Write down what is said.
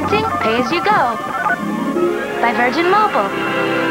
renting, pay as you go. By Virgin Mobile.